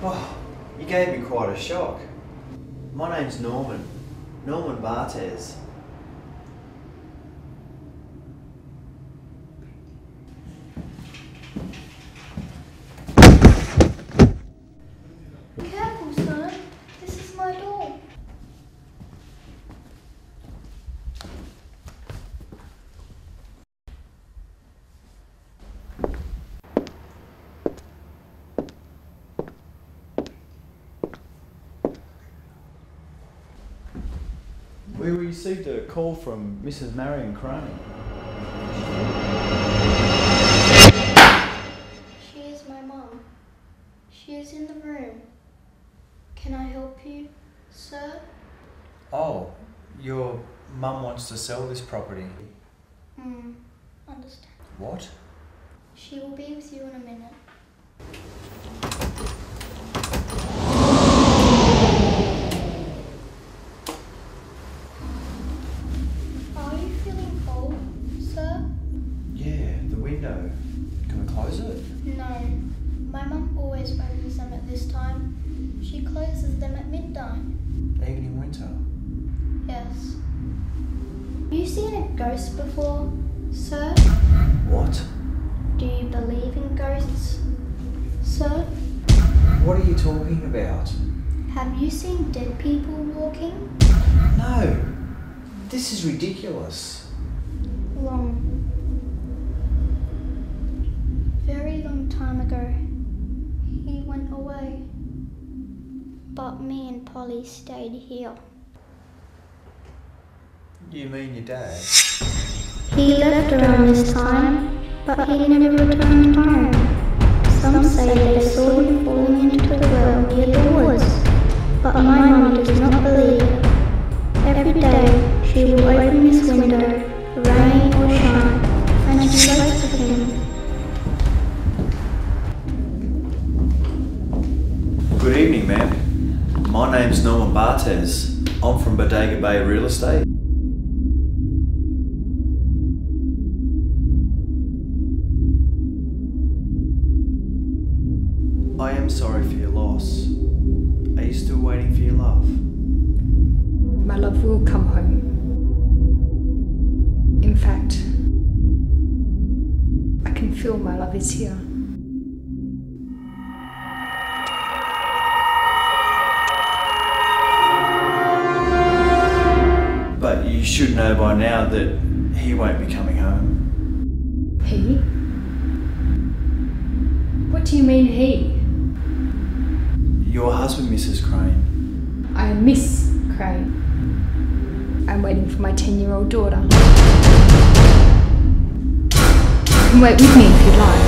Well, you gave me quite a shock. My name's Norman, Norman Bates. We received a call from Mrs. Marion Crane. She is my mum. She is in the room. Can I help you, sir? Oh, your mum wants to sell this property. Hmm. Understand. What? She will be with you in a minute. Close it? No. My mum always opens them at this time. She closes them at midnight. Even in winter. Yes. Have you seen a ghost before, sir? What? Do you believe in ghosts, sir? What are you talking about? Have you seen dead people walking? No. This is ridiculous. Long. Time ago, he went away. But me and Polly stayed here. You mean your dad? He left around this time, but he never returned home. Some say they saw him falling into the well near the woods, Good evening, ma'am. My name's Norman Bates. I'm from Bodega Bay Real Estate. I am sorry for your loss. Are you still waiting for your love? My love will come home. In fact, I can feel my love is here. Should know by now that he won't be coming home. He? What do you mean, he? Your husband, Mrs. Crane. I am Miss Crane. I'm waiting for my 10 year old daughter. You can wait with me if you'd like. She will be